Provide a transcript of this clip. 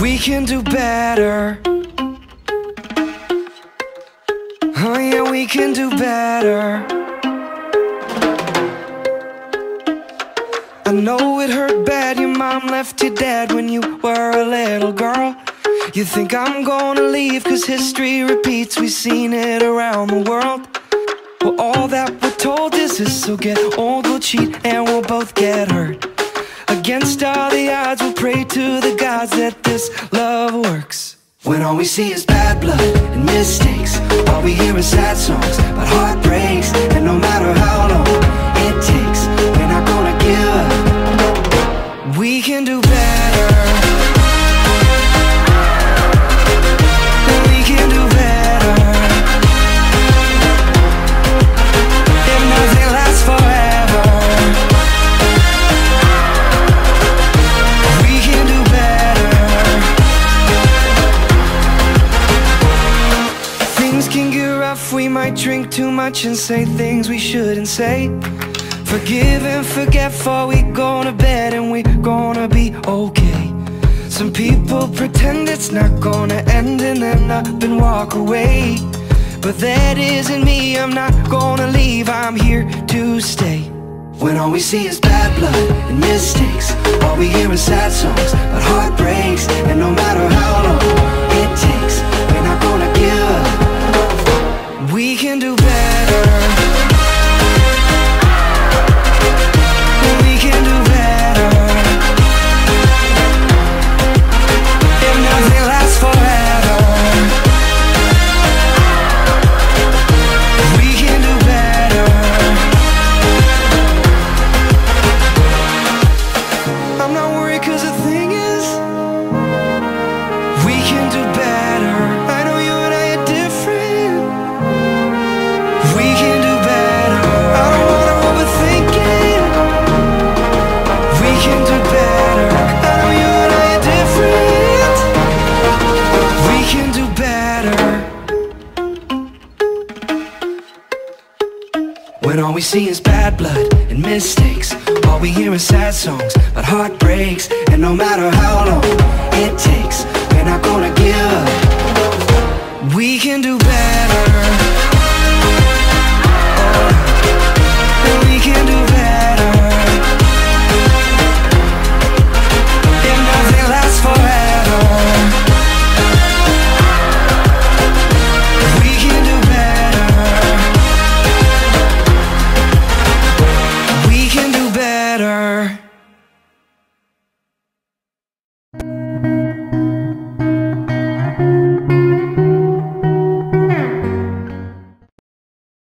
We can do better. Oh, yeah, we can do better. I know it hurt bad. Your mom left you dead when you were a little girl. You think I'm gonna leave, cause history repeats. We've seen it around the world. Well, all that we're told is this. So get old, we'll cheat, and we'll both get hurt. Against all the odds, we'll pray to the gods that this love works. When all we see is bad blood and mistakes, all we hear is sad songs about heartbreaks. And no matter how long it takes, we're not gonna give up. We can do Can get rough, we might drink too much and say things we shouldn't say. Forgive and forget for we go to bed and we gonna be okay. Some people pretend it's not gonna end and then up and walk away. But that isn't me, I'm not gonna leave, I'm here to stay. When all we see is bad blood and mistakes, all we hear is sad songs When all we see is bad blood and mistakes All we hear is sad songs about heartbreaks. And no matter how long it takes We're not gonna give up. We can do better.